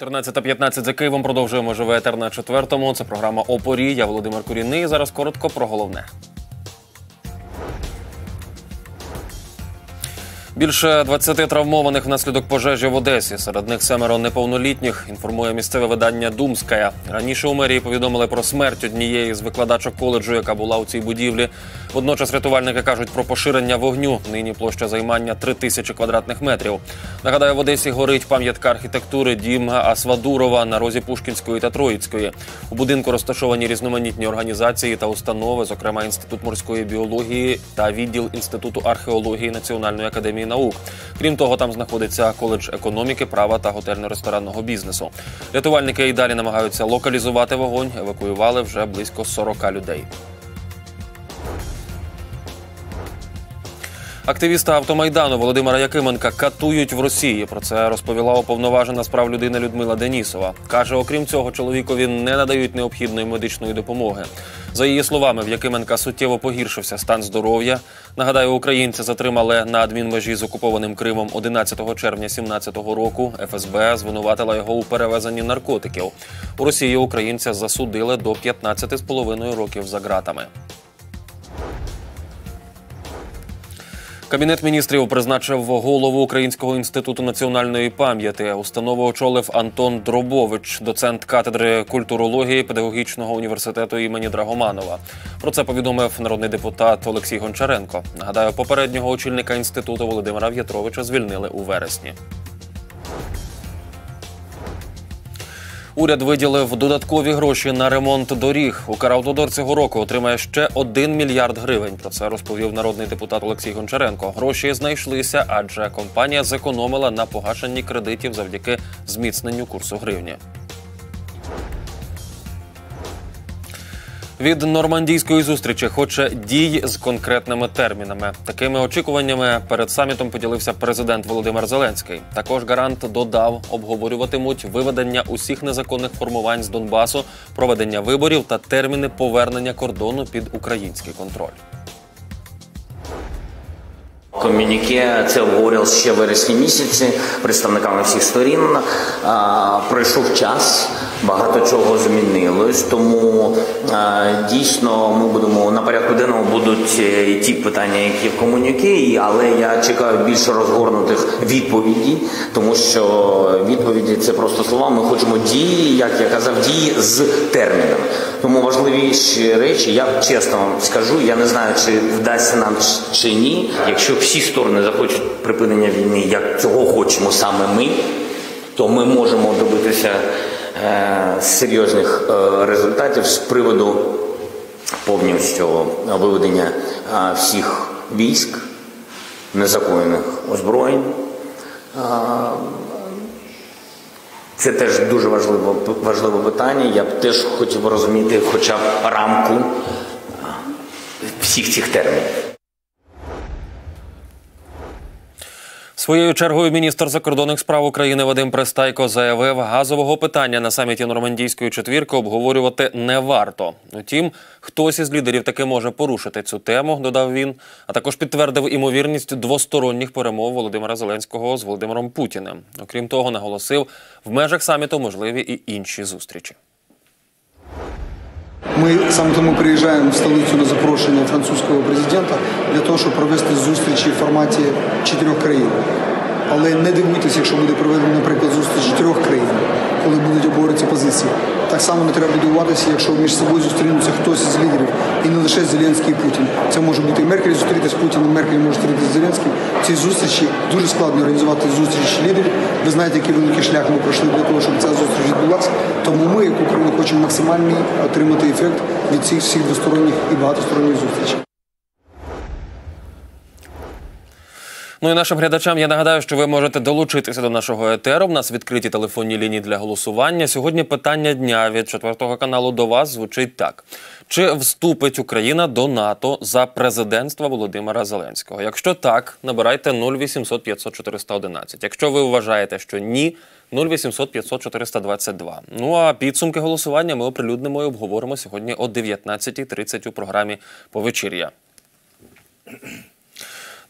14.15 за Києвом продовжуємо живе етер на четвертому. Це програма Опорі. Я Володимир Куріний. Зараз коротко про головне. Більше 20 травмованих внаслідок пожежі в Одесі. Серед них семеро неповнолітніх. Інформує місцеве видання Думская. Раніше у мерії повідомили про смерть однієї з викладачок коледжу, яка була у цій будівлі. Водночас рятувальники кажуть про поширення вогню. Нині площа займання 3 тисячі квадратних метрів. Нагадаю, в Одесі горить пам'ятка архітектури Дім Асвадурова на розі Пушкінської та Троїцької. У будинку розташовані різноманітні організації та установи, зокрема інститут морської біології та відділ інституту археології Національної академії наук. Крім того, там знаходиться коледж економіки, права та готельно-ресторанного бізнесу. Рятувальники і далі намагаються локалізувати вогонь. Евакуювали вже близько 40 людей. Активіста автомайдану Володимира Якименка катують в Росії. Про це розповіла уповноважена з прав людини Людмила Денісова. каже, окрім цього, чоловікові не надають необхідної медичної допомоги. За її словами, в Якименка суттєво погіршився стан здоров'я. Нагадаю, українці затримали на адмінмежі з окупованим Кримом 11 червня 2017 року. ФСБ звинуватила його у перевезенні наркотиків. У Росії українця засудили до 15,5 років за ґратами. Кабінет міністрів призначив голову Українського інституту національної пам'яті. Установу очолив Антон Дробович, доцент катедри культурології педагогічного університету імені Драгоманова. Про це повідомив народний депутат Олексій Гончаренко. Нагадаю, попереднього очільника інституту Володимира В'ятровича звільнили у вересні. Уряд виділив додаткові гроші на ремонт доріг. Укравтодор цього року отримає ще 1 мільярд гривень. Про це розповів народний депутат Олексій Гончаренко. Гроші знайшлися, адже компанія зекономила на погашенні кредитів завдяки зміцненню курсу гривні. Від нормандійської зустрічі хоче дій з конкретними термінами. Такими очікуваннями перед самітом поділився президент Володимир Зеленський. Також гарант додав, обговорюватимуть виведення усіх незаконних формувань з Донбасу, проведення виборів та терміни повернення кордону під український контроль. Ком'юніке це обговорювалося ще вересні місяці представниками всіх сторін. Пройшов час, багато чого змінилось. Тому а, дійсно ми будемо на порядку денному будуть е, і ті питання, які в комуніке, але я чекаю більш розгорнутих відповідей, тому що відповіді це просто слова. Ми хочемо дії, як я казав, дії з терміном. Тому важливіші речі, я чесно вам скажу, я не знаю, чи вдасться нам чи ні. Якщо всі сторони захочуть припинення війни, як цього хочемо саме ми, то ми можемо добитися е, серйозних е, результатів з приводу повністю виведення е, всіх військ, незаконних озброєнь. Е, це теж дуже важливе, важливе питання. Я б теж хотів розуміти хоча б рамку всіх цих термінів. Своєю чергою міністр закордонних справ України Вадим Пристайко заявив, газового питання на саміті Нормандійської четвірки обговорювати не варто. Утім, хтось із лідерів таки може порушити цю тему, додав він. А також підтвердив імовірність двосторонніх перемов Володимира Зеленського з Володимиром Путіним. Окрім того, наголосив, в межах саміту можливі і інші зустрічі. Ми саме тому приїжджаємо в столицю на запрошення французького президента для того, щоб провести зустрічі в форматі чотирьох країн. Але не дивуйтесь, якщо буде проведено, наприклад, зустріч трьох країн, коли будуть обговорюватися позиції. Так само не треба дивуватися, якщо між собою зустрінуться хтось із лідерів, і не лише Зеленський і Путін. Це може бути і Меркель зустрітися з Путіним, Меркель може зустрітися з Зеленським. Ці зустрічі дуже складно організувати зустріч лідерів. Ви знаєте, який великий шлях ми пройшли для того, щоб ця зустріч відбулася. Тому ми, як Україна, хочемо максимальний отримати ефект від цих всіх двосторонніх і багатосторонніх зустрічей. Ну і нашим глядачам я нагадаю, що ви можете долучитися до нашого етеру. У нас відкриті телефонні лінії для голосування. Сьогодні питання дня від четвертого каналу до вас звучить так: чи вступить Україна до НАТО за президентства Володимира Зеленського? Якщо так, набирайте 0800 500 411. Якщо ви вважаєте, що ні. 0800 500 422. Ну а підсумки голосування ми оприлюднимо і обговоримо сьогодні о 19.30 у програмі Повечір'я.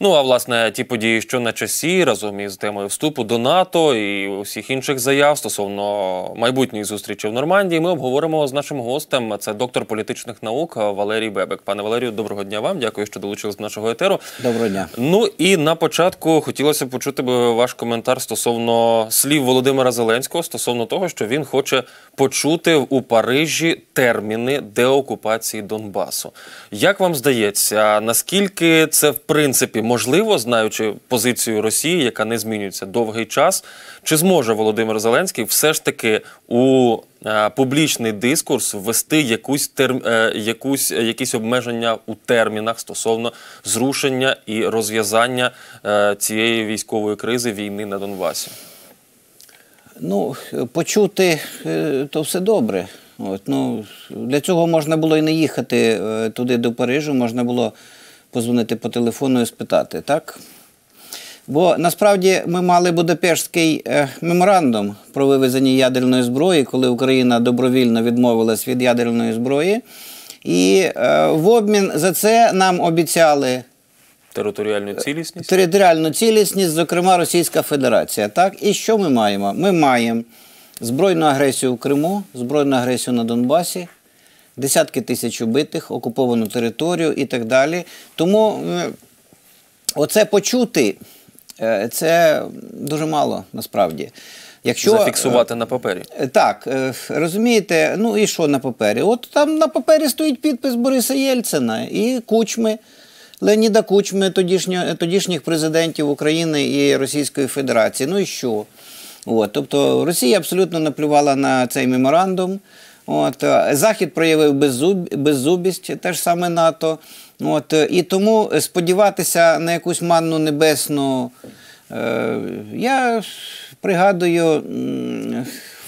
Ну а власне ті події, що на часі, разом із темою вступу до НАТО і усіх інших заяв стосовно майбутньої зустрічі в Нормандії, ми обговоримо з нашим гостем. Це доктор політичних наук Валерій Бебек. Пане Валерію, доброго дня вам. Дякую, що долучились до нашого етеру. Доброго дня. Ну і на початку хотілося б почути би ваш коментар стосовно слів Володимира Зеленського стосовно того, що він хоче почути у Парижі терміни деокупації Донбасу. Як вам здається, наскільки це в принципі можливо, знаючи позицію Росії, яка не змінюється довгий час, чи зможе Володимир Зеленський все ж таки у е, публічний дискурс ввести якусь терм, е, якусь е, якісь обмеження у термінах стосовно зрушення і розв'язання цієї військової кризи війни на Донбасі? Ну, почути то все добре. От, ну, для цього можна було і не їхати туди до Парижу, можна було позвонити по телефону і спитати, так? Бо насправді ми мали Будапештський е, меморандум про вивезення ядерної зброї, коли Україна добровільно відмовилась від ядерної зброї. І е, в обмін за це нам обіцяли Територіальну цілісність? територіальну цілісність, зокрема Російська Федерація. Так, і що ми маємо? Ми маємо збройну агресію в Криму, збройну агресію на Донбасі, десятки тисяч убитих, окуповану територію і так далі. Тому е, оце почути е, це дуже мало насправді. Якщо, Зафіксувати на папері. Е, Так, е, розумієте, ну і що на папері? От там на папері стоїть підпис Бориса Єльцина і Кучми, Леоніда Кучми, тодішньо, тодішніх президентів України і Російської Федерації. Ну і що? От, тобто Росія абсолютно наплювала на цей меморандум. От, е, Захід проявив беззуб, беззубість, теж саме НАТО. От, е, і тому сподіватися на якусь манну небесну. Е, я пригадую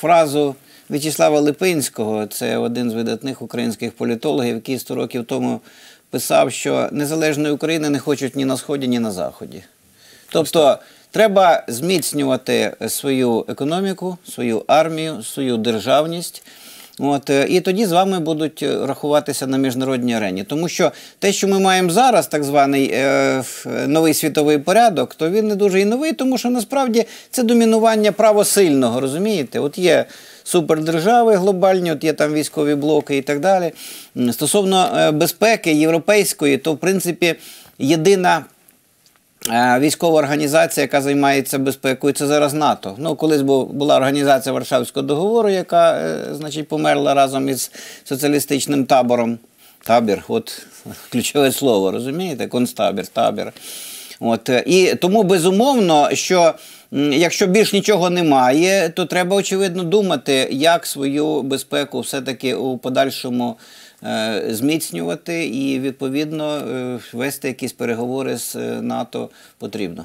фразу В'ячеслава Липинського, це один з видатних українських політологів, який 100 років тому писав, що незалежної України не хочуть ні на Сході, ні на Заході. Тобто треба зміцнювати свою економіку, свою армію, свою державність. От, е, і тоді з вами будуть е, рахуватися на міжнародній арені. Тому що те, що ми маємо зараз, так званий е, новий світовий порядок, то він не дуже і новий, тому що насправді це домінування правосильного, розумієте? От є супердержави глобальні, от є там військові блоки і так далі. Стосовно е, безпеки європейської, то в принципі єдина Військова організація, яка займається безпекою, це зараз НАТО. Ну, колись бу- була організація Варшавського договору, яка е, значить, померла разом із соціалістичним табором. Табір, от ключове слово, розумієте? Концтабір, табір. От, е, і тому безумовно, що якщо більш нічого немає, то треба очевидно думати, як свою безпеку все-таки у подальшому е, зміцнювати і відповідно е, вести якісь переговори з е, НАТО потрібно.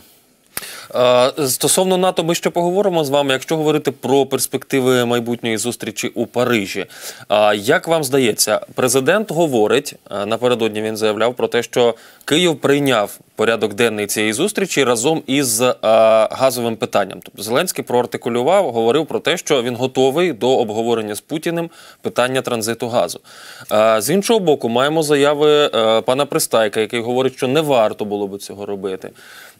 Стосовно НАТО, ми ще поговоримо з вами. Якщо говорити про перспективи майбутньої зустрічі у Парижі, як вам здається, президент говорить напередодні. Він заявляв про те, що Київ прийняв порядок денний цієї зустрічі разом із газовим питанням. Тобто Зеленський проартикулював, говорив про те, що він готовий до обговорення з Путіним питання транзиту газу. З іншого боку, маємо заяви пана Пристайка, який говорить, що не варто було би цього робити.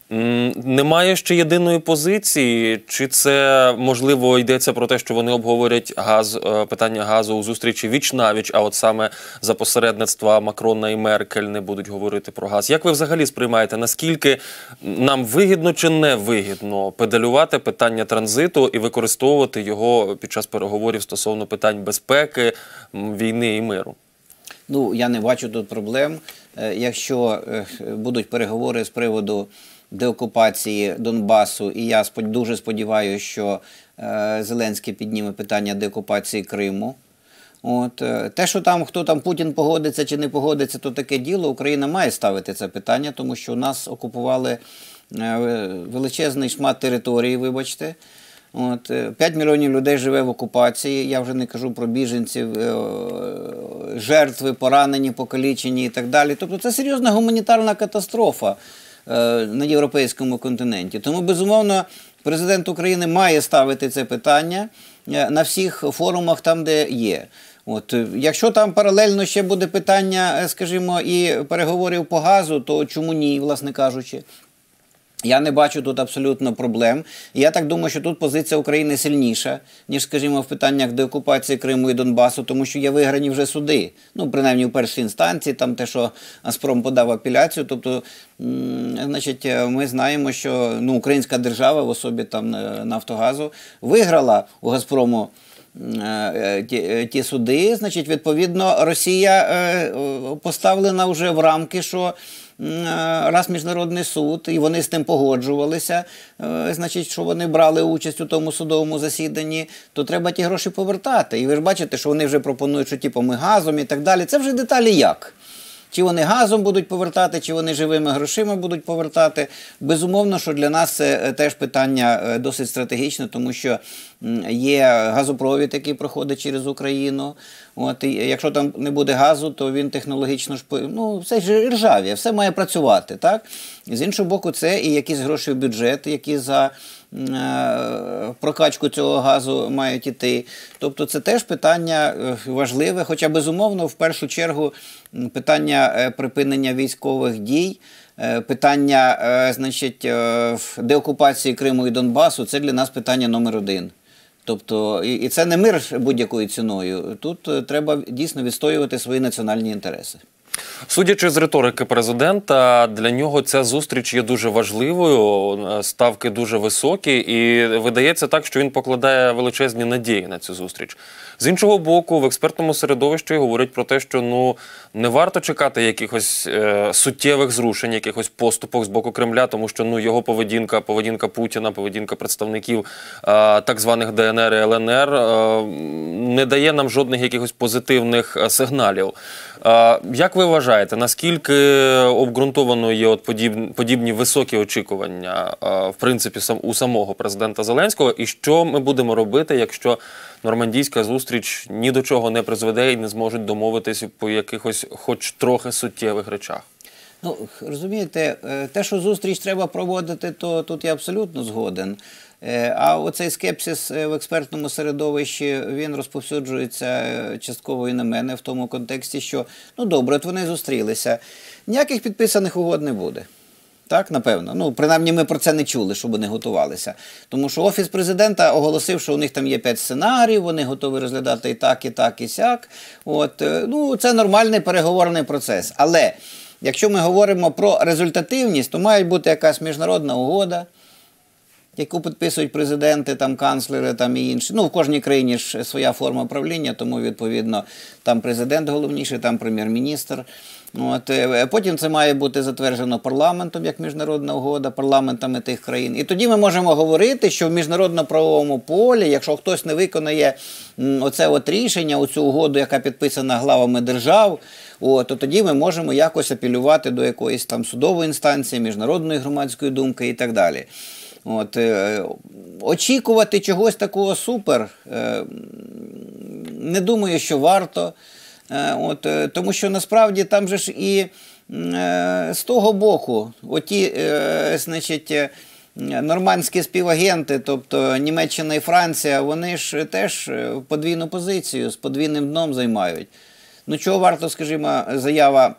Немає ще єдиної позиції, чи це можливо йдеться про те, що вони обговорять газ е, питання газу у зустрічі віч навіч, а от саме за посередництва Макрона і Меркель не будуть говорити про газ. Як ви взагалі сприймаєте, наскільки нам вигідно чи не вигідно педалювати питання транзиту і використовувати його під час переговорів стосовно питань безпеки, війни і миру? Ну, я не бачу тут проблем. Е, Якщо е, будуть переговори з приводу деокупації Донбасу, і я дуже сподіваюся, що е, Зеленський підніме питання деокупації Криму. От е, те, що там хто там Путін погодиться чи не погодиться, то таке діло. Україна має ставити це питання, тому що у нас окупували е, величезний шмат території, вибачте. От, е, 5 мільйонів людей живе в окупації. Я вже не кажу про біженців, жертви, поранені, покалічені і так далі. Тобто це серйозна гуманітарна катастрофа на європейському континенті. Тому, безумовно, президент України має ставити це питання е, на всіх форумах, там, де є. От, е, якщо там паралельно ще буде питання, е, скажімо, і переговорів по газу, то чому ні, власне кажучи? Я не бачу тут абсолютно проблем. Я так думаю, що тут позиція України сильніша, ніж, скажімо, в питаннях деокупації Криму і Донбасу, тому що є виграні вже суди. Ну, принаймні в першій інстанції, там те, що Аспром подав апеляцію. Тобто, значить, е, ми знаємо, що ну, українська держава в особі там е, Нафтогазу виграла у Газпрому. е, Ті, ті суди, значить, відповідно, Росія поставлена вже в рамки, що раз міжнародний суд, і вони з тим погоджувалися, е, значить, що вони брали участь у тому судовому засіданні, то треба ті гроші повертати. І ви ж бачите, що вони вже пропонують, що типу, ми газом і так далі. Це вже деталі як. Чи вони газом будуть повертати, чи вони живими грошима будуть повертати. Безумовно, що для нас це е, теж питання е, досить стратегічне, тому що є газопровід, який проходить через Україну. От, і якщо там не буде газу, то він технологічно ж ну, все ж ржавіє, все має працювати. Так? З іншого боку, це і якісь гроші в бюджет, які за прокачку цього газу мають іти. Тобто це теж питання е, важливе, хоча безумовно, в першу чергу, питання е, припинення військових дій. е, Питання, е, значить, е, деокупації Криму і Донбасу це для нас питання номер один. Тобто, і, це не мир будь-якою ціною. Тут е, треба дійсно відстоювати свої національні інтереси. Судячи з риторики президента, для нього ця зустріч є дуже важливою, ставки дуже високі, і видається так, що він покладає величезні надії на цю зустріч. З іншого боку, в експертному середовищі говорять про те, що ну не варто чекати якихось е, суттєвих зрушень, якихось поступок з боку Кремля, тому що ну його поведінка, поведінка Путіна, поведінка представників е, так званих ДНР і ЛНР е, не дає нам жодних якихось позитивних е, сигналів. Е, Як ви вважаєте, наскільки обґрунтовано є от подібні, подібні високі очікування в принципі сам у самого президента Зеленського, і що ми будемо робити, якщо нормандійська зустріч ні до чого не призведе і не зможуть домовитись по якихось, хоч трохи суттєвих речах? Ну, розумієте, е, те, що зустріч треба проводити, то тут я абсолютно згоден. Е, А оцей скепсис е, в експертному середовищі він розповсюджується е, частково і на мене в тому контексті, що ну добре, от вони зустрілися. Ніяких підписаних угод не буде. Так, напевно. Ну, принаймні, ми про це не чули, щоб вони готувалися. Тому що Офіс президента оголосив, що у них там є п'ять сценаріїв, вони готові розглядати і так, і так, і сяк. От, ну, це нормальний переговорний процес. Але якщо ми говоримо про результативність, то має бути якась міжнародна угода, яку підписують президенти, там канцлери там і інші. Ну, в кожній країні ж своя форма правління, тому відповідно там президент головніший, там прем'єр-міністр. От, е, потім це має бути затверджено парламентом як міжнародна угода, парламентами тих країн. І тоді ми можемо говорити, що в міжнародно-правовому полі, якщо хтось не виконає оце от рішення, оцю угоду, яка підписана главами держав, от, то тоді ми можемо якось апелювати до якоїсь там судової інстанції, міжнародної громадської думки і так далі. От, е, очікувати чогось такого супер, е, не думаю, що варто. Е, от, тому що насправді там же ж і з того боку, оті, значить, нормандські співагенти, тобто Німеччина і Франція, вони ж теж подвійну позицію з подвійним дном займають. Ну, чого варто, скажімо, заява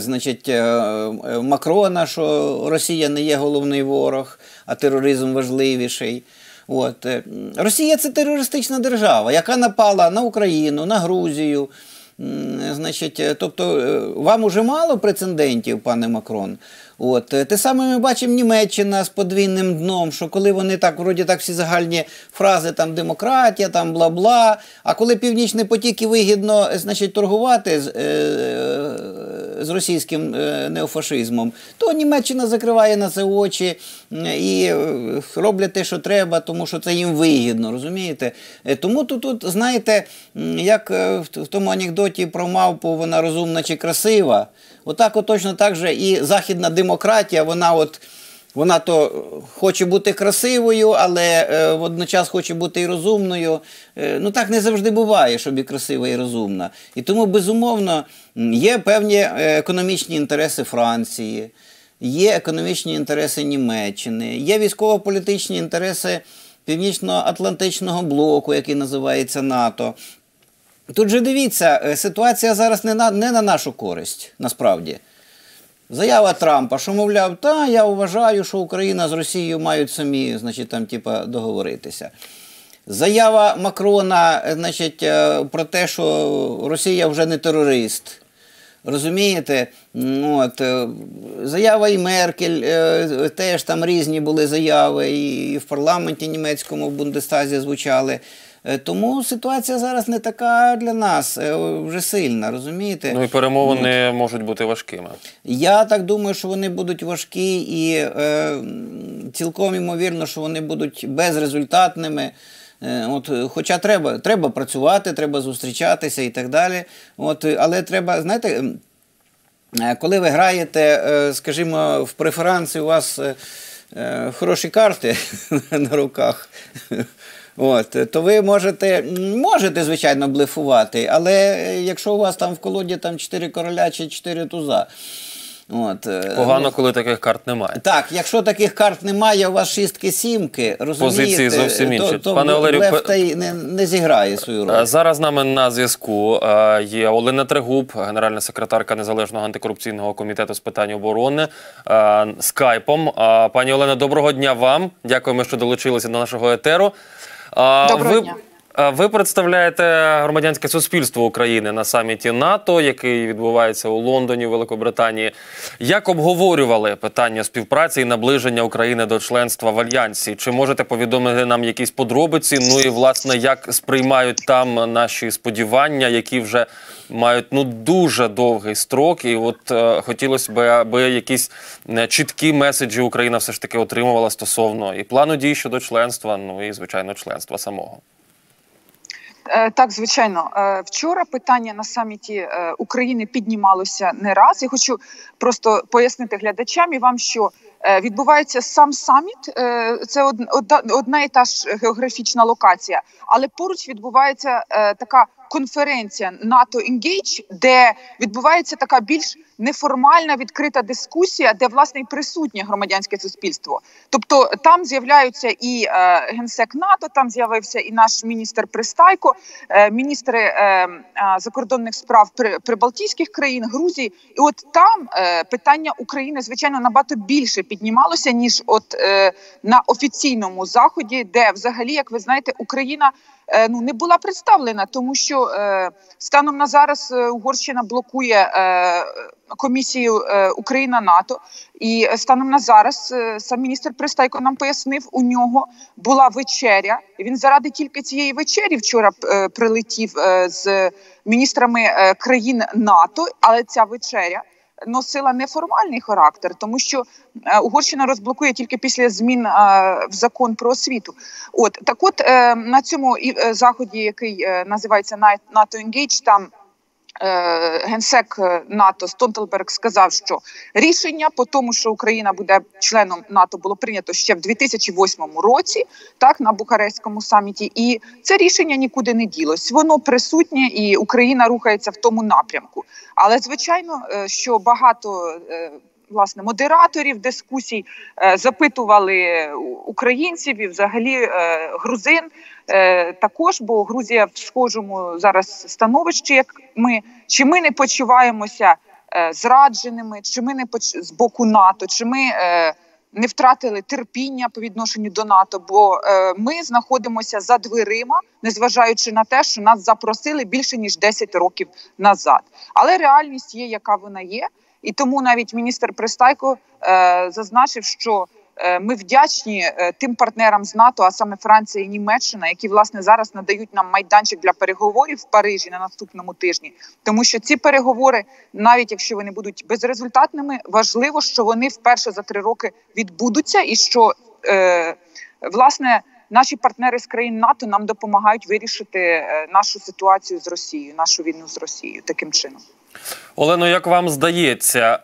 значить, е, е, Макрона, що Росія не є головний ворог, а тероризм важливіший. От. е, Росія це терористична держава, яка напала на Україну, на Грузію. Значить, е, тобто, е, вам уже мало прецедентів, пане Макрон. От е, те саме ми бачимо Німеччина з подвійним дном, що коли вони так, вроді так всі загальні фрази, там демократія, там бла-бла. А коли Північний потік і вигідно значить, торгувати з, е, з російським е, неофашизмом, то Німеччина закриває на це очі і е, роблять те, що треба, тому що це їм вигідно, розумієте? Е, Тому тут, тут знаєте, як в тому анекдоті про мавпу, вона розумна чи красива. Отак, от точно так же і західна демократія, вона от. Вона то хоче бути красивою, але е, водночас хоче бути і розумною. Е, ну так не завжди буває, щоб і красива, і розумна. І тому, безумовно, є певні е, економічні інтереси Франції, є економічні інтереси Німеччини, є військово-політичні інтереси Північно-Атлантичного блоку, який називається НАТО. Тут же дивіться, е, ситуація зараз не на, не на нашу користь, насправді. Заява Трампа, що мовляв, та я вважаю, що Україна з Росією мають самі, значить, там, типа, договоритися. Заява Макрона, е, значить, е, про те, що Росія вже не терорист. Розумієте? От, е, заява і Меркель, теж там різні були заяви, і в парламенті німецькому в Бундестазі звучали. Е, Тому ситуація зараз не така для нас е, вже сильна, розумієте? Ну і перемовини можуть бути важкими. Я так думаю, що вони будуть важкі і е, цілком ймовірно, що вони будуть безрезультатними. Е, От, хоча треба, треба працювати, треба зустрічатися і так далі. От, але треба, знаєте, коли ви граєте, скажімо, в преферанси у вас хороші карти на руках. От, е, то ви можете, можете, звичайно, блефувати, але е, якщо у вас там в колоді там 4 короля чи 4 туза. От, е, Погано, коли таких карт немає. так, якщо таких карт немає, у вас шістки сімки, розумієте, Позиції зовсім інші. то, то Пане Валерію, блеф пе- та й не, не зіграє свою роль. Е, Зараз з нами на зв'язку е, є Олена Трегуб, генеральна секретарка Незалежного антикорупційного комітету з питань оборони е, скайпом. Е, Пані Олена, доброго дня вам. Дякуємо, що долучилися до нашого етеру. Доброго ви, дня. Ви представляєте громадянське суспільство України на саміті НАТО, який відбувається у Лондоні, Великобританії. Як обговорювали питання співпраці і наближення України до членства в альянсі? Чи можете повідомити нам якісь подробиці? Ну і власне як сприймають там наші сподівання, які вже мають ну дуже довгий строк, і от е, хотілося б, аби якісь е, чіткі меседжі Україна все ж таки отримувала стосовно і плану дій щодо членства, ну і звичайно членства самого. Е, Так, звичайно, Е, вчора питання на саміті е, України піднімалося не раз. Я хочу просто пояснити глядачам і вам, що відбувається сам саміт. е, Це одна- і та ж географічна локація, але поруч відбувається е, така конференція НАТО Engage, де відбувається така більш неформальна відкрита дискусія, де власне і присутнє громадянське суспільство. Тобто там з'являються і е, генсек НАТО, там з'явився і наш міністр Пристайко, е, міністри е, е, закордонних справ при, прибалтійських країн, Грузії. І от там е, питання України звичайно набагато більше піднімалося ніж от е, на офіційному заході, де взагалі, як ви знаєте, Україна. е, Ну не була представлена, тому що е, станом на зараз е, Угорщина блокує е, комісію е, Україна НАТО, і станом на зараз сам міністр Пристайко нам пояснив, у нього була вечеря. Він заради тільки цієї вечері вчора прилетів з міністрами країн НАТО, але ця вечеря. Носила неформальний характер, тому що е, Угорщина розблокує тільки після змін е, в закон про освіту. От так, от е, на цьому заході, який називається НАТО Engage, там генсек е, НАТО Стонтелберг сказав, що рішення по тому, що Україна буде членом НАТО, було прийнято ще в 2008 році, так на Бухарестському саміті, і це рішення нікуди не ділось. Воно присутнє, і Україна рухається в тому напрямку. Але звичайно, е, що багато. Власне, модераторів дискусій е, запитували українців і взагалі е, грузин е, також, бо Грузія в схожому зараз становищі, як ми, чи ми не почуваємося зрадженими, чи ми не поч... з боку НАТО, чи ми не втратили терпіння по відношенню до НАТО, бо ми знаходимося за дверима, незважаючи на те, що нас запросили більше ніж 10 років назад. Але реальність є, яка вона є. І тому навіть міністр Пристайко е, зазначив, що е, ми вдячні е, тим партнерам з НАТО, а саме Франція і Німеччина, які власне зараз надають нам майданчик для переговорів в Парижі на наступному тижні. Тому що ці переговори, навіть якщо вони будуть безрезультатними, важливо, що вони вперше за три роки відбудуться, і що е, власне наші партнери з країн НАТО нам допомагають вирішити нашу ситуацію з Росією, нашу війну з Росією таким чином. Олено, як вам здається,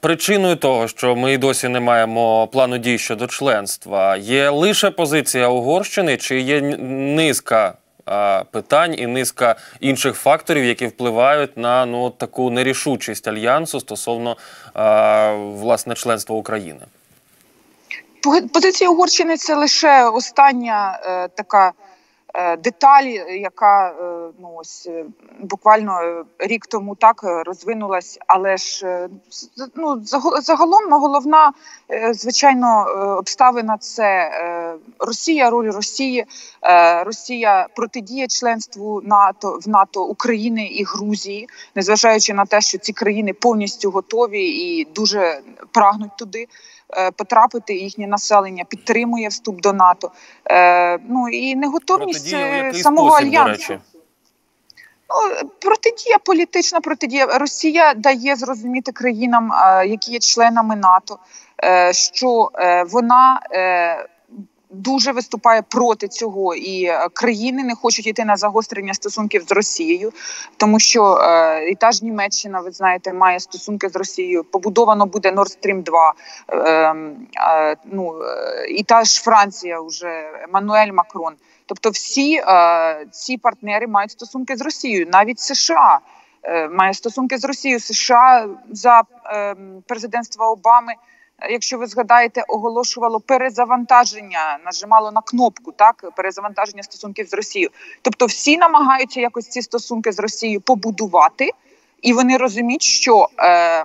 причиною того, що ми досі не маємо плану дій щодо членства, є лише позиція Угорщини, чи є низка питань і низка інших факторів, які впливають на ну таку нерішучість альянсу стосовно власне членства України? Позиція Угорщини це лише остання е, така деталь, яка е, ну ось е, буквально е, рік тому так е, розвинулась, але ж е, ну загалом ну, головна е, звичайно е, обставина це е, Росія, роль Росії, Е, Росія протидіє членству НАТО в НАТО України і Грузії, незважаючи на те, що ці країни повністю готові і дуже прагнуть туди е, потрапити. Їхнє населення підтримує вступ до НАТО. Е, Ну і неготовність самого спосіб, альянсу. Ну, протидія, політична протидія. Росія дає зрозуміти країнам, які є членами НАТО, що вона дуже виступає проти цього, і е, країни не хочуть йти на загострення стосунків з Росією, тому що е, і та ж Німеччина, ви знаєте, має стосунки з Росією. Побудовано буде Nord Stream 2. Е, е, ну е, і та ж Франція, вже Еммануель Макрон. Тобто, всі ці партнери мають стосунки з Росією, навіть США має стосунки з Росією. США за е, президентства Обами. Якщо ви згадаєте, оголошувало перезавантаження, нажимало на кнопку, так перезавантаження стосунків з Росією. Тобто, всі намагаються якось ці стосунки з Росією побудувати, і вони розуміють, що е,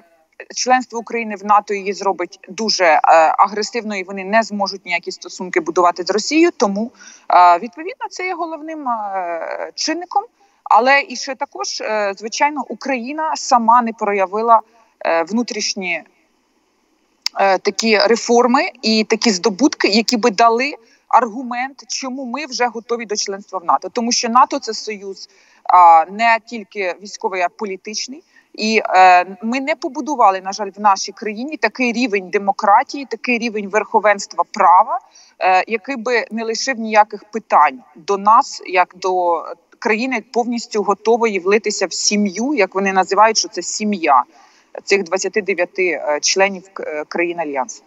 членство України в НАТО її зробить дуже е, агресивно, і вони не зможуть ніякі стосунки будувати з Росією. Тому е, відповідно це є головним е, чинником. Але і ще також, е, звичайно, Україна сама не проявила е, внутрішні такі реформи і такі здобутки, які би дали аргумент, чому ми вже готові до членства в НАТО, тому що НАТО це союз не тільки військовий, а політичний. І е, ми не побудували, на жаль, в нашій країні такий рівень демократії, такий рівень верховенства права, е, який би не лишив ніяких питань до нас, як до країни повністю готової влитися в сім'ю, як вони називають, що це сім'я цих 29 е, членів е, країн альянсу.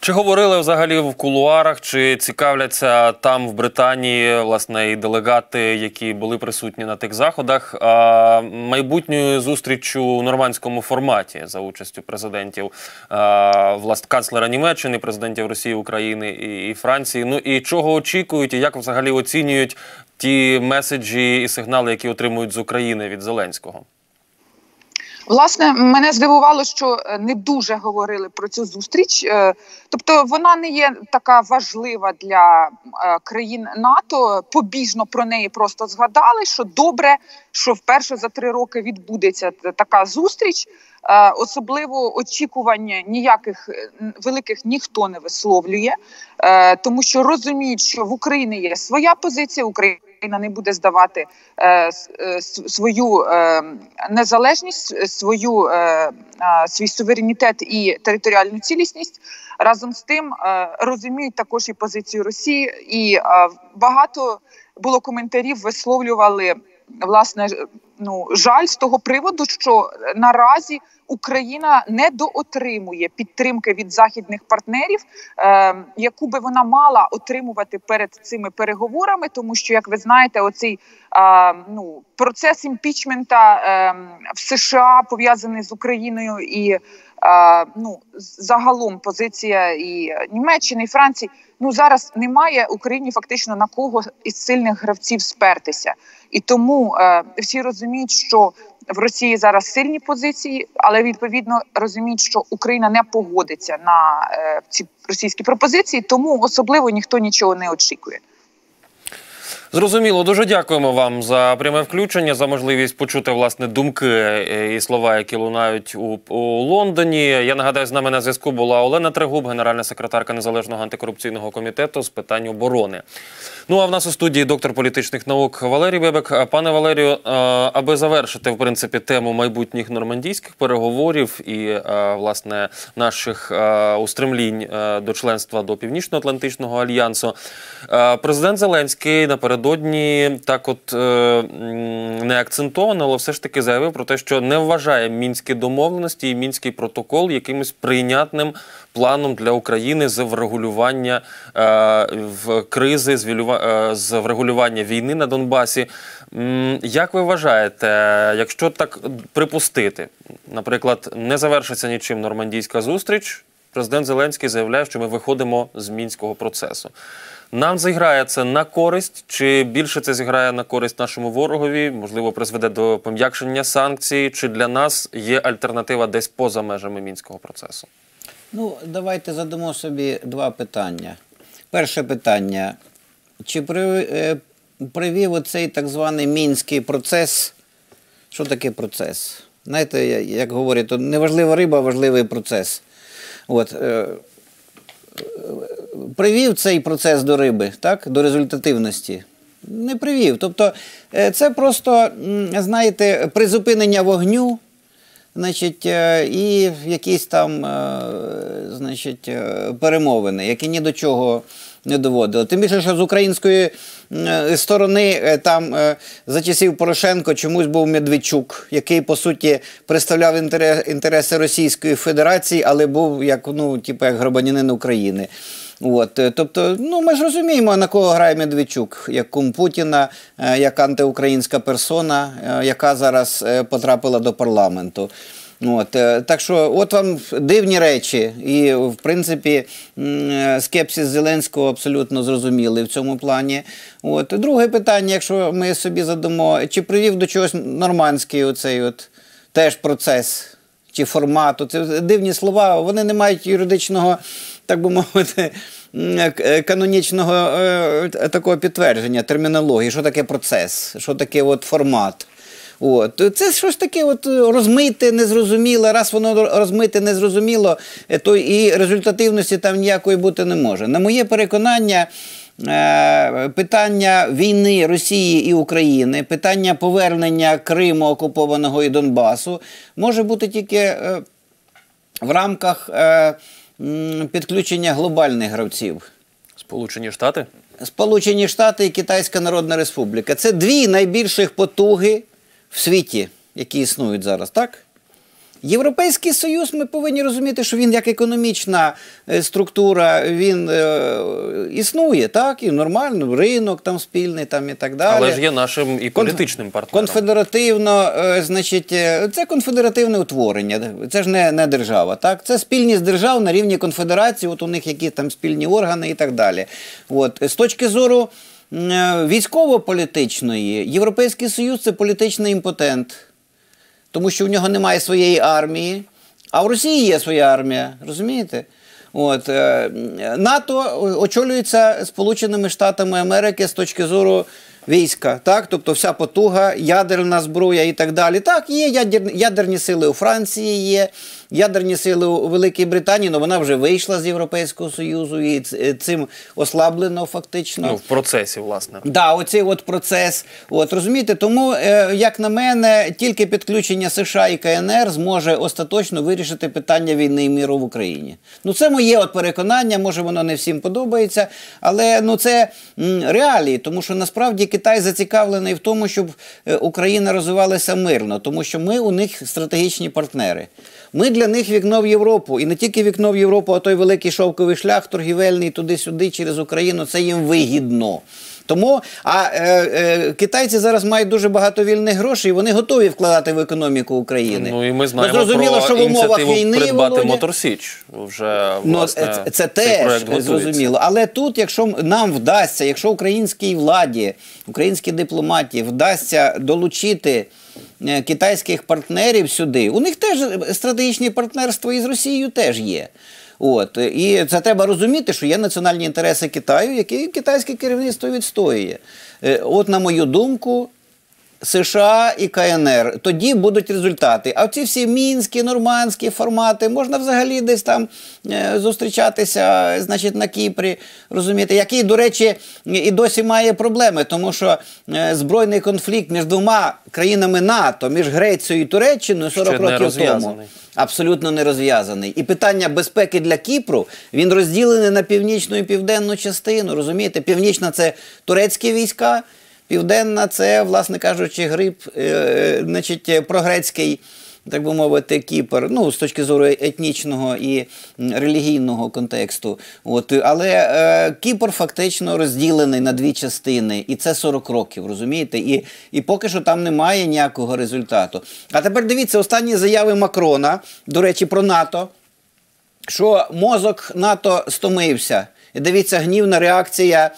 Чи говорили взагалі в кулуарах, чи цікавляться там в Британії власне і делегати, які були присутні на тих заходах, а, майбутньою зустріччю у нормандському форматі за участю президентів а, власне канцлера Німеччини, президентів Росії, України і, і Франції? Ну і чого очікують, і як взагалі оцінюють ті меседжі і сигнали, які отримують з України від Зеленського? Власне, мене здивувало, що е, не дуже говорили про цю зустріч. Е, Тобто, вона не є така важлива для е, країн НАТО. Побіжно про неї просто згадали, що добре, що вперше за три роки відбудеться така зустріч. Особливо очікування ніяких великих ніхто не висловлює, тому що розуміють, що в Україні є своя позиція. Україна не буде здавати е, е, свою е, незалежність, свою е, свій суверенітет і територіальну цілісність. Разом з тим е, розуміють також і позицію Росії, і е, багато було коментарів, висловлювали власне ну жаль з того приводу, що наразі Україна не доотримує підтримки від західних партнерів, е, яку би вона мала отримувати перед цими переговорами, тому що, як ви знаєте, оцей е, ну процес імпічмента е, в США пов'язаний з Україною і е, ну загалом позиція і Німеччини, і Франції. Ну зараз немає Україні фактично на кого із сильних гравців спертися, і тому е, всі розуміють, що в Росії зараз сильні позиції, але відповідно розуміють, що Україна не погодиться на е, ці російські пропозиції, тому особливо ніхто нічого не очікує. Зрозуміло, дуже дякуємо вам за пряме включення, за можливість почути власне думки е, і слова, які лунають у, у Лондоні. Я нагадаю, з нами на зв'язку була Олена Трегуб, генеральна секретарка Незалежного антикорупційного комітету з питань оборони. Ну а в нас у студії доктор політичних наук Валерій Бебек. Пане Валерію, е, аби завершити в принципі тему майбутніх нормандійських переговорів і е, власне наших устремлінь до членства до Північно-Атлантичного альянсу, президент Зеленський напередодні так, от е, не акцентовано, але все ж таки заявив про те, що не вважає мінські домовленості і мінський протокол якимось прийнятним планом для України з врегулювання е, в кризи, е, з врегулювання війни на Донбасі. Як ви вважаєте, якщо так припустити, наприклад, не завершиться нічим нормандійська зустріч, президент Зеленський заявляє, що ми виходимо з мінського процесу. Нам зіграє це на користь, чи більше це зіграє на користь нашому ворогові? Можливо, призведе до пом'якшення санкцій, чи для нас є альтернатива десь поза межами мінського процесу? Ну, давайте задамо собі два питання. Перше питання: чи е, привів оцей так званий мінський процес? Що таке процес? Знаєте, як говорять, не важлива риба, а важливий процес. От, е, привів цей процес до риби, так? до результативності? Не привів. Тобто, е, це просто, знаєте, призупинення вогню, значить, е, і якісь там е, значить, перемовини, які ні до чого не доводили. Тим більше, що з української сторони там за часів Порошенко чомусь був Медведчук, який по суті представляв інтере- інтереси Російської Федерації, але був як ну, типу, як громадянин України. От, е, тобто, ну ми ж розуміємо, на кого грає Медведчук, як кум Путіна, е, як антиукраїнська персона, е, яка зараз потрапила до парламенту. От, так що, от вам дивні речі, і в принципі скепсис Зеленського абсолютно зрозумілий в цьому плані. От друге питання, якщо ми собі задамо, чи привів до чогось нормандський оцей от теж процес чи формату. Це дивні слова, вони не мають юридичного, так би мовити, е, канонічного е, такого підтвердження, термінології, що таке процес, що таке от формат. От. Це щось таке от розмите, незрозуміле. Раз воно розмите, незрозуміло, е, то і результативності там ніякої бути не може. На моє переконання, е, питання війни Росії і України, питання повернення Криму окупованого і Донбасу може бути тільки е, в рамках е, підключення глобальних гравців. Сполучені Штати? Сполучені Штати і Китайська Народна Республіка. Це дві найбільших потуги в світі, які існують зараз, так? Європейський Союз, ми повинні розуміти, що він як економічна е, структура, він е, існує, так? І нормально, ринок там спільний там, і так далі. Але ж є нашим і політичним партнером. Конфедеративно, е, значить, е, це конфедеративне утворення, це ж не, не держава. Так? Це спільність держав на рівні конфедерації, от у них які там спільні органи і так далі. От. З точки зору е, військово-політичної, Європейський Союз це політичний імпотент, тому що в нього немає своєї армії, а в Росії є своя армія, розумієте? От, е, НАТО очолюється Сполученими Штатами Америки з точки зору війська, так? тобто вся потуга, ядерна зброя і так далі. Так, є ядерні, ядерні сили у Франції, є ядерні сили у Великій Британії, але вона вже вийшла з Європейського Союзу і цим ослаблено фактично. Ну, в процесі, власне. Да, оцей от процес. От розумієте, тому, е, як на мене, тільки підключення США і КНР зможе остаточно вирішити питання війни і міру в Україні. Ну, це моє от переконання, може воно не всім подобається, але ну це реалії, тому що насправді Китай зацікавлений в тому, щоб е, Україна розвивалася мирно, тому що ми у них стратегічні партнери. Ми для них вікно в Європу, і не тільки вікно в Європу, а той великий шовковий шлях торгівельний туди-сюди через Україну. Це їм вигідно. Тому а е, е, китайці зараз мають дуже багато вільних грошей, і вони готові вкладати в економіку України. Ну і ми знаємо зрозуміло, про що в умовах війни придбати Володя, Моторсіч. Вже Ну, власне це, це теж зрозуміло. Але тут, якщо нам вдасться, якщо українській владі, українській дипломатії вдасться долучити китайських партнерів сюди, у них теж стратегічні партнерства із Росією теж є. От і це треба розуміти, що є національні інтереси Китаю, які китайське керівництво відстоює. Е, От, на мою думку, США і КНР, тоді будуть результати. А ці всі мінські, нормандські формати можна взагалі десь там е, зустрічатися, значить, на Кіпрі, розумієте, який, до речі, і досі має проблеми, тому що е, збройний конфлікт між двома країнами НАТО, між Грецією і Туреччиною 40 Ще років тому. Абсолютно не розв'язаний. І питання безпеки для Кіпру він розділений на північну і південну частину. Розумієте, північна це турецькі війська, південна це, власне кажучи, гриб, е, е, значить, прогрецький. Так би мовити, Кіпр, ну з точки зору етнічного і релігійного контексту. От, але е, Кіпр фактично розділений на дві частини, і це 40 років, розумієте? І, і поки що там немає ніякого результату. А тепер дивіться, останні заяви Макрона, до речі, про НАТО. що мозок НАТО стомився. І дивіться, гнівна реакція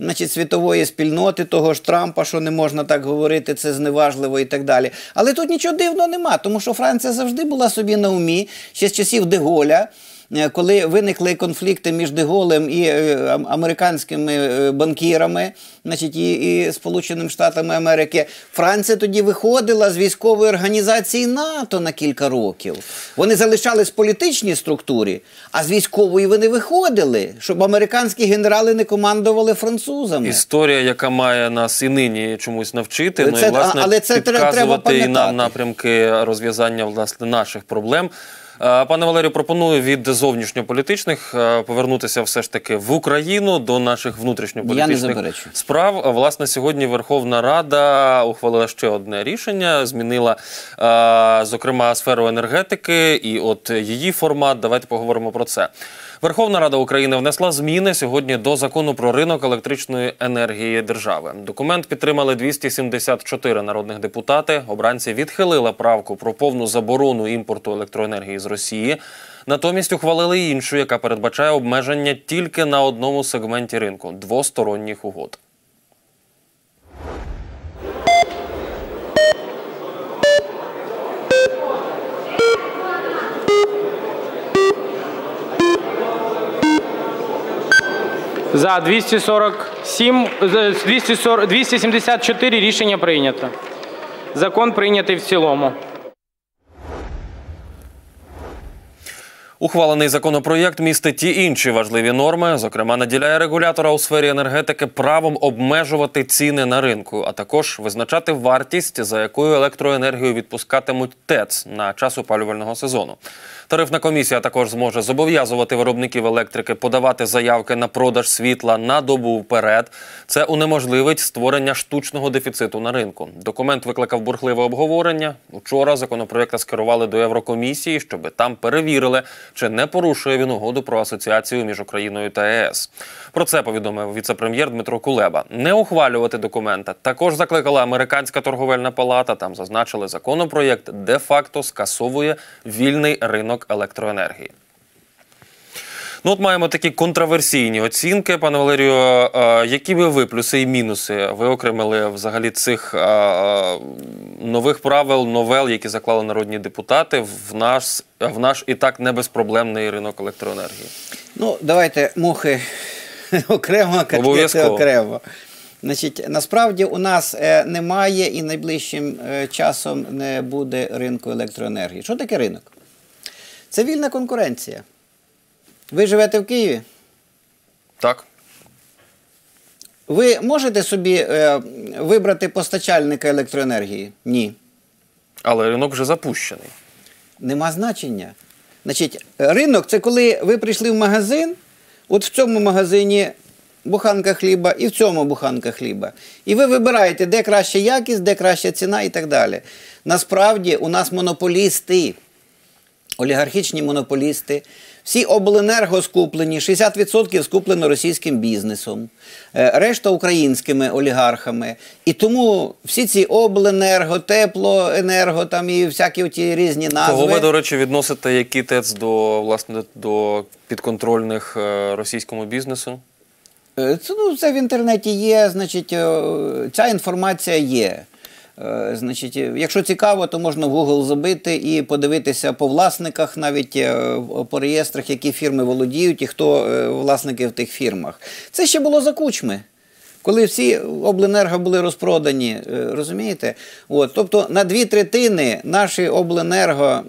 значить, світової спільноти, того ж Трампа, що не можна так говорити, це зневажливо і так далі. Але тут нічого дивного нема, тому що Франція завжди була собі на умі ще з часів Деголя. Е, коли виникли конфлікти між Деголем і е, американськими е, банкірами, значить, і, і Сполученими Штатами Америки, Франція тоді виходила з військової організації НАТО на кілька років. Вони залишались в політичній структурі, а з військової вони виходили, щоб американські генерали не командували французами. Історія, яка має нас і нині чомусь навчити, Це- ну і власне але це треба і нам напрямки розв'язання власне наших проблем. Е, Пане Валерію, пропоную від зовнішньополітичних е, повернутися все ж таки в Україну до наших внутрішньополітичних справ. Власне, сьогодні Верховна Рада ухвалила ще одне рішення, змінила е, зокрема сферу енергетики і от її формат. Давайте поговоримо про це. Верховна Рада України внесла зміни сьогодні до закону про ринок електричної енергії держави. Документ підтримали 274 народних депутати. Обранці відхилили правку про повну заборону імпорту електроенергії з Росії. Натомість ухвалили іншу, яка передбачає обмеження тільки на одному сегменті ринку двосторонніх угод. За 247, з- 240, 274 рішення прийнято. Закон прийнятий в цілому. Ухвалений законопроєкт містить ті інші важливі норми, зокрема, наділяє регулятора у сфері енергетики правом обмежувати ціни на ринку, а також визначати вартість, за якою електроенергію відпускатимуть ТЕЦ на час опалювального сезону. Тарифна комісія також зможе зобов'язувати виробників електрики подавати заявки на продаж світла на добу вперед. Це унеможливить створення штучного дефіциту на ринку. Документ викликав бурхливе обговорення. Учора законопроєкта скерували до Єврокомісії, щоб там перевірили, чи не порушує він угоду про асоціацію між Україною та ЄС. Про це повідомив віце-прем'єр Дмитро Кулеба. Не ухвалювати документа також закликала американська торговельна палата. Там зазначили, законопроєкт де-факто скасовує вільний ринок електроенергії. Ну, от маємо такі контраверсійні оцінки, пане Валерію. Е, Які би ви плюси і мінуси ви окремили взагалі цих е, е, нових правил, новел, які заклали народні депутати в наш, в наш і так не безпроблемний ринок електроенергії? Ну, давайте мухи окремо, котлети окремо. Значить, насправді у нас е, немає і найближчим е, часом не буде ринку електроенергії. Що таке ринок? Це вільна конкуренція. Ви живете в Києві? Так. Ви можете собі е, вибрати постачальника електроенергії? Ні. Але ринок вже запущений. Нема значення. Значить, ринок це коли ви прийшли в магазин, от в цьому магазині буханка хліба і в цьому буханка хліба. І ви вибираєте, де краща якість, де краща ціна і так далі. Насправді у нас монополісти, олігархічні монополісти. Всі обленерго скуплені, 60% скуплено російським бізнесом, е, решта українськими олігархами. І тому всі ці обленерго, теплоенерго там і всякі ті різні назви. Кого ви, до речі, відносите які ТЕЦ до власне до підконтрольних е, російському бізнесу? Е, Це, ну, це в інтернеті є, значить, ця інформація є. Е, Значить, е, якщо цікаво, то можна в Google забити і подивитися по власниках, навіть е, по реєстрах, які фірми володіють і хто власники в тих фірмах. Це ще було за кучми. Коли всі обленерго були розпродані, розумієте? От, тобто на дві третини наші обленерго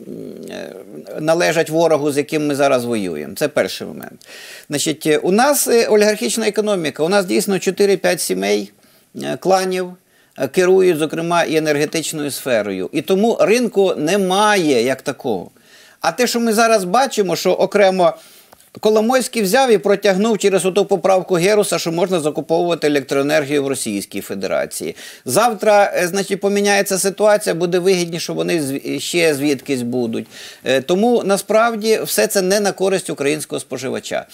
належать ворогу, з яким ми зараз воюємо. Це перший момент. Значить, у нас олігархічна економіка. У нас дійсно 4-5 сімей, кланів керують, зокрема, і енергетичною сферою. І тому ринку немає як такого. А те, що ми зараз бачимо, що окремо. Коломойський взяв і протягнув через оту поправку Геруса, що можна закуповувати електроенергію в Російській Федерації. Завтра, е, значить, поміняється ситуація, буде вигідніше, вони ще звідкись будуть. Е, Тому насправді все це не на користь українського споживача.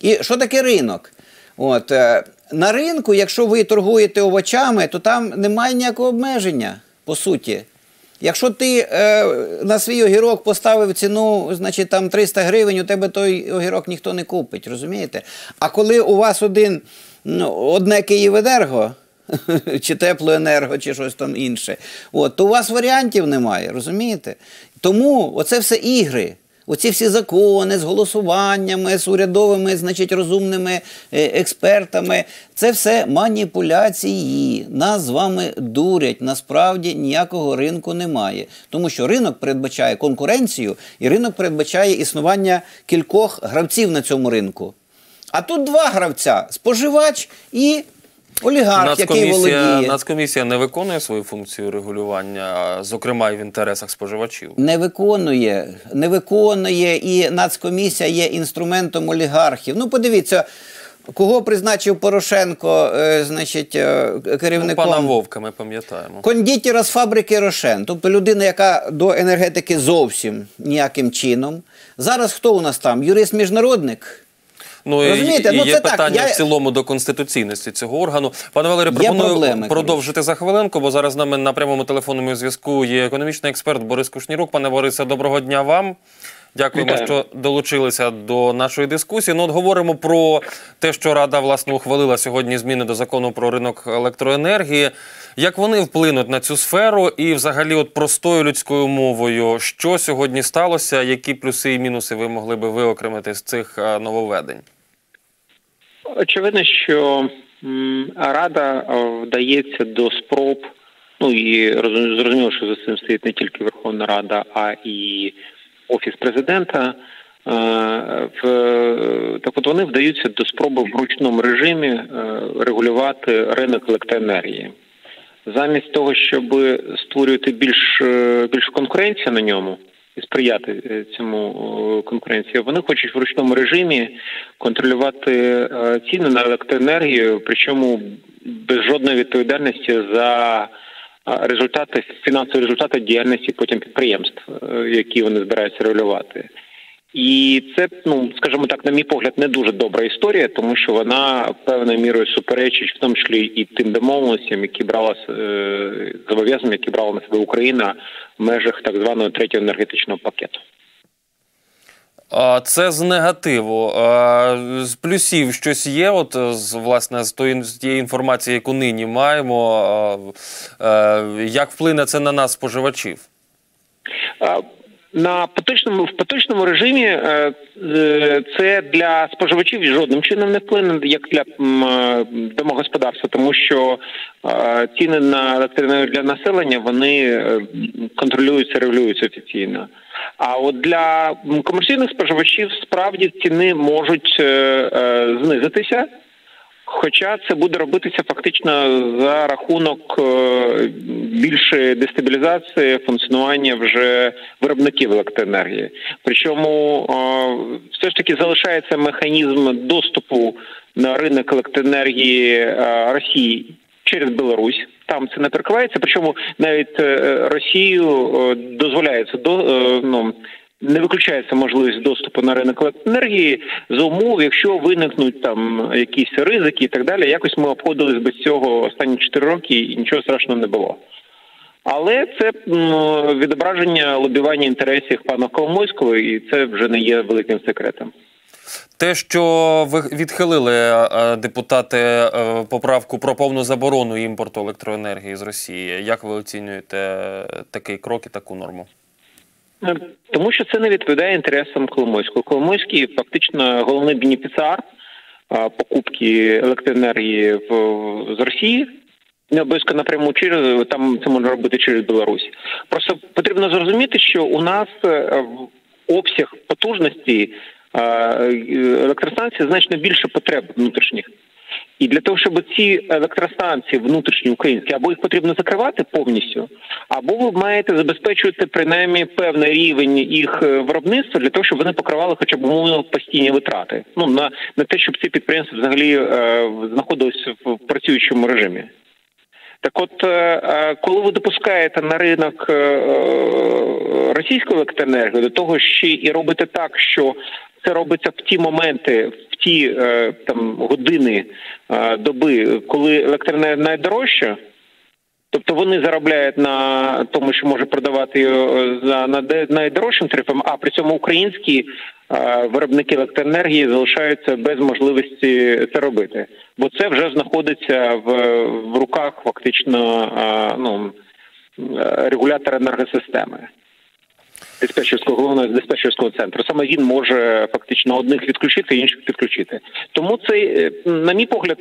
І що таке ринок? От, е, на ринку, якщо ви торгуєте овочами, то там немає ніякого обмеження, по суті. Якщо ти е, на свій огірок поставив ціну, значить там 300 гривень, у тебе той огірок ніхто не купить, розумієте? А коли у вас один, ну, одне Київенерго, чи теплоенерго, чи щось там інше, от, то у вас варіантів немає, розумієте? Тому оце все ігри. Оці всі закони з голосуваннями, з урядовими, значить, розумними е, експертами, це все маніпуляції. Нас з вами дурять. Насправді ніякого ринку немає. Тому що ринок передбачає конкуренцію, і ринок передбачає існування кількох гравців на цьому ринку. А тут два гравця: споживач і олігарх, який володіє. Нацкомісія не виконує свою функцію регулювання, зокрема і в інтересах споживачів. Не виконує, не виконує, і нацкомісія є інструментом олігархів. Ну, подивіться, кого призначив Порошенко, е, значить, е, Ну, керівником. пана Вовка ми пам'ятаємо. Кондитера з фабрики Рошен, тобто людина, яка до енергетики зовсім ніяким чином. Зараз хто у нас там? Юрист-міжнародник? Ну, Розумієте, і ну, є це так, питання я- в цілому до конституційності цього органу. Пане Валерію, пропоную проблеми, продовжити за хвилинку, бо зараз з нами на прямому телефонному зв'язку є економічний експерт Борис Кушнірук. Пане Борисе, доброго дня вам. Дякуємо, Вітаю. що долучилися до нашої дискусії. Ну, от говоримо про те, що Рада власне ухвалила сьогодні зміни до закону про ринок електроенергії. Як вони вплинуть на цю сферу, і взагалі, от простою людською мовою, що сьогодні сталося, які плюси і мінуси ви могли би виокремити з цих е, нововведень? Очевидно, що Рада е, вдається до спроб. Ну і розум- зрозуміло, що за цим стоїть не тільки Верховна Рада, а і Офіс президента. Е, В так, от вони вдаються до спроби в ручному режимі е, регулювати ринок електроенергії. Замість того, щоб створювати більш е, більшу конкуренцію на ньому і сприяти цьому конкуренції, вони хочуть в ручному режимі контролювати ціни на електроенергію, причому без жодної відповідальності за результати фінансові результати діяльності потім підприємств, е, які вони збираються регулювати. І це, ну скажімо так, на мій погляд, не дуже добра історія, тому що вона певною мірою суперечить, в тому числі і тим домовленостям, які брала е, зобов'язанням, які брала на себе Україна в межах так званого третього енергетичного пакету. Це з негативу. З плюсів щось є, от з власне з тієї інформації, яку нині маємо. е, Як вплине це на нас, споживачів? На поточному в поточному режимі е, е, це для споживачів жодним чином не вплине, як для е, домогосподарства, тому що ціни на електроенергію для населення вони контролюються, регулюються офіційно. А от для комерційних споживачів справді ціни можуть знизитися. Хоча це буде робитися фактично за рахунок е, більшої дестабілізації функціонування вже виробників електроенергії. Причому е, все ж таки залишається механізм доступу на ринок електроенергії е, Росії через Білорусь. Там це не прикривається. Причому навіть Росію дозволяється до ну. Не виключається можливість доступу на ринок електроенергії за умов, якщо виникнуть там якісь ризики і так далі. Якось ми обходились без цього останні 4 роки і нічого страшного не було. Але це відображення лобівання інтересів пана Коломойського, і це вже не є великим секретом. Те, що ви відхилили е, депутати е, поправку про повну заборону імпорту електроенергії з Росії, як ви оцінюєте такий крок і таку норму? Е, Тому що це не відповідає інтересам Коломойського. Коломойський фактично головний бенефіціар покупки електроенергії в, з Росії. Не обов'язково напряму через там це можна робити через Білорусь. Просто потрібно зрозуміти, що у нас е, обсяг потужності е, електростанцій значно більше потреб внутрішніх. І для того, щоб ці електростанції внутрішні українські, або їх потрібно закривати повністю, або ви маєте забезпечувати принаймні певний рівень їх е, виробництва для того, щоб вони покривали хоча б умовно постійні витрати. Ну на, на те, щоб ці підприємства взагалі е, знаходилися в працюючому режимі. Так, от, е, е, коли ви допускаєте на ринок російську електроенергію, до того ще і робите так, що це робиться в ті моменти, в ті е, там години е, доби, коли електроенергія найдорожча, Тобто вони заробляють на тому, що може продавати його за найдорожчим тарифом, а при цьому українські е, виробники електроенергії залишаються без можливості це робити, бо це вже знаходиться в в руках фактично е, ну, регулятора енергосистеми. Диспетчерського головного диспетчерського центру саме він може фактично одних відключити, інших підключити. Тому це, е, на мій погляд,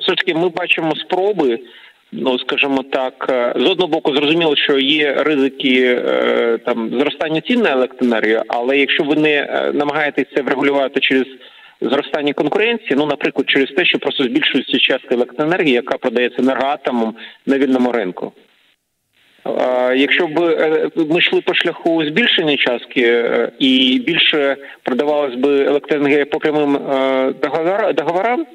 все ж таки ми бачимо спроби ну скажімо так, е, з одного боку, зрозуміло, що є ризики е, там зростання цін на електроенергію, але якщо ви не е, намагаєтесь це врегулювати через зростання конкуренції, ну наприклад, через те, що просто збільшується частка електроенергії, яка продається енергоатомом на вільному ринку. Якщо б ми йшли по шляху збільшення частки і більше продавалась би електроенергія по прямим договорам,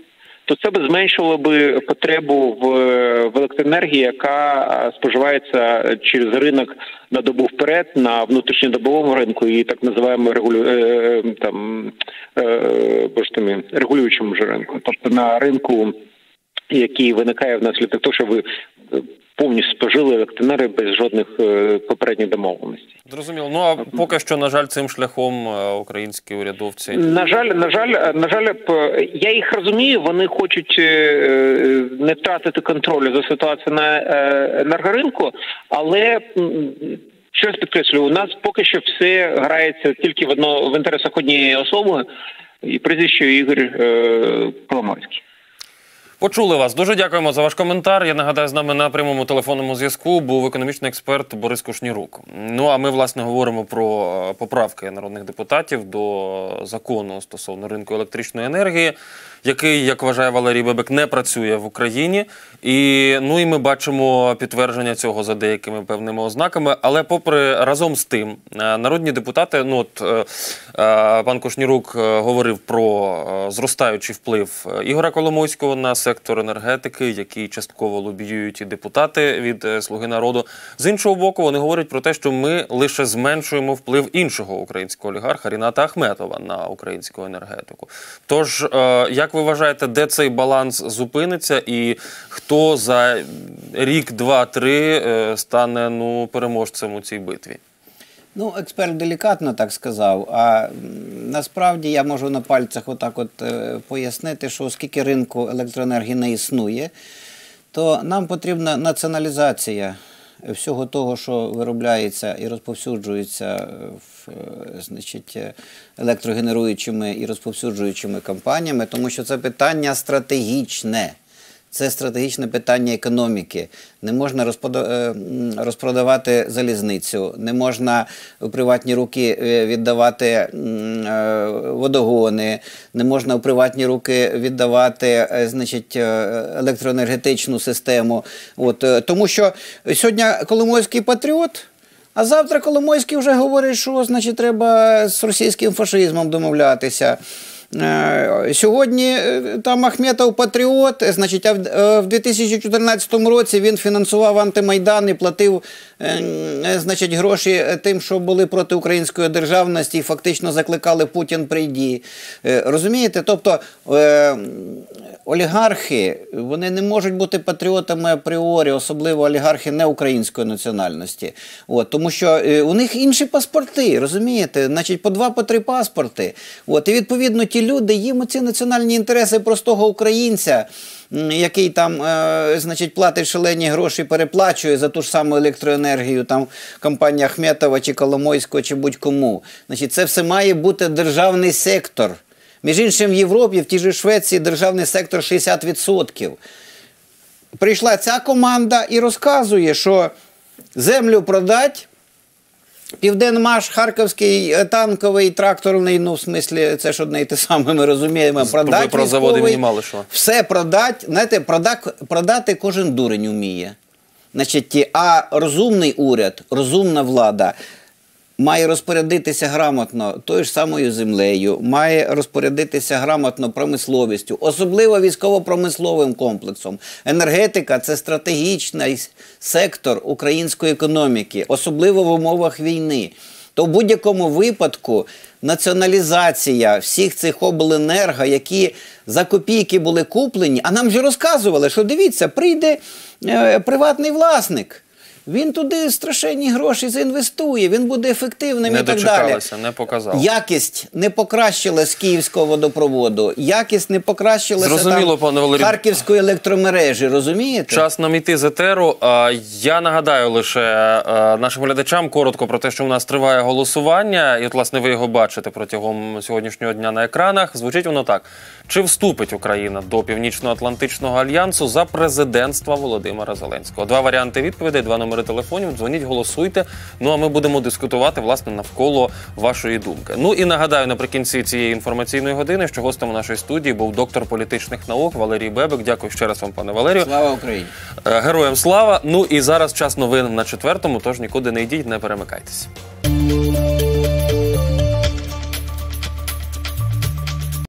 то це б зменшило би потребу в електроенергії, яка споживається через ринок на добу вперед на внутрішньодобовому ринку і так називаємо регулю е, е, там е, боже регулюючому ринку, тобто на ринку. Який виникає внаслідок того, що ви повністю спожили електроенергію без жодних е, попередніх домовленостей. Зрозуміло. Ну а поки що, на жаль, цим шляхом е, українські урядовці на жаль, на жаль, на жаль, я їх розумію. Вони хочуть е, не втратити контролю за ситуацією на енергоринку, але. Щось підкреслюю, у нас поки що все грається тільки в одно в інтересах однієї особи, і прізвище Ігор е, Коломойський. Почули вас. Дуже дякуємо за ваш коментар. Я нагадаю, з нами на прямому телефонному зв'язку був економічний експерт Борис Кушнірук. Ну а ми власне говоримо про е, поправки народних депутатів до закону стосовно ринку електричної енергії який, як вважає Валерій Бебек, не працює в Україні. І ну і ми бачимо підтвердження цього за деякими певними ознаками. Але, попри разом з тим, е, народні депутати, ну от е, пан Кошнірук говорив про зростаючий вплив Ігора Коломойського на сектор енергетики, який частково лобіюють і депутати від Слуги народу. З іншого боку, вони говорять про те, що ми лише зменшуємо вплив іншого українського олігарха Ріната Ахметова на українську енергетику. Тож як як ви вважаєте, де цей баланс зупиниться, і хто за рік, два-три е, стане ну переможцем у цій битві? Ну, експерт делікатно так сказав. А насправді я можу на пальцях отак от е, пояснити, що оскільки ринку електроенергії не існує, то нам потрібна націоналізація всього того, що виробляється і розповсюджується в, е, значить, е, електрогенеруючими і розповсюджуючими компаніями, тому що це питання стратегічне. Це стратегічне питання економіки. Не можна е, розпродавати залізницю, не можна у приватні руки е, віддавати е, водогони, не можна у приватні руки віддавати значить, електроенергетичну систему. От, Тому що сьогодні Коломойський патріот. А завтра Коломойський вже говорить, що значить треба з російським фашизмом домовлятися. Е, сьогодні е, там Ахметов Патріот, значить, а в 2014 е, році він фінансував антимайдан і платив значить, гроші тим, що були проти української державності і фактично закликали Путін прийді. Розумієте? Тобто олігархи вони не можуть бути патріотами апріорі, особливо олігархи не української національності. От, Тому що у них інші паспорти, розумієте? Значить, по два, по три паспорти. От, І відповідно ті люди, їм ці національні інтереси простого українця, який там, е, значить, платить шалені гроші, переплачує за ту ж саму електроенергію, там компанія Ахметова чи Коломойського, чи будь-кому. Значить, Це все має бути державний сектор. Між іншим, в Європі, в тій же Швеції, державний сектор 60%. Прийшла ця команда і розказує, що землю продать. Південмаш, Харківський е, танковий тракторний, ну в смислі, це ж одне і те саме, ми розуміємо. Продать про заводи мені що. Все продать, знаєте, продати, продати кожен дурень вміє. Значить, А розумний уряд, розумна влада має розпорядитися грамотно тою ж самою землею, має розпорядитися грамотно промисловістю, особливо військово-промисловим комплексом. Енергетика це стратегічний сектор української економіки, особливо в умовах війни. то в будь-якому випадку націоналізація всіх цих обленерго, які за копійки були куплені, а нам же розказували, що дивіться, прийде е, приватний власник. Він туди страшенні гроші заінвестує, він буде ефективним Не і так далі. не показали. Якість не покращила з київського водопроводу, якість не покращилася Зрозуміло, там, Валерію. харківської електромережі, розумієте? Час нам іти з етеру. Я нагадаю лише нашим глядачам коротко про те, що у нас триває голосування, і от, власне, ви його бачите протягом сьогоднішнього дня на екранах. Звучить воно так: чи вступить Україна до Північно-Атлантичного альянсу за президентства Володимира Зеленського? Два варіанти відповідей, два номери телефонів. Дзвоніть, голосуйте. Ну а ми будемо дискутувати власне навколо вашої думки. Ну і нагадаю наприкінці цієї інформаційної години, що гостем у нашої студії був доктор політичних наук Валерій Бебек. Дякую ще раз вам, пане Валерію. Слава Україні! Е, Героям слава! Ну і зараз час новин на четвертому, тож нікуди не йдіть, не перемикайтесь.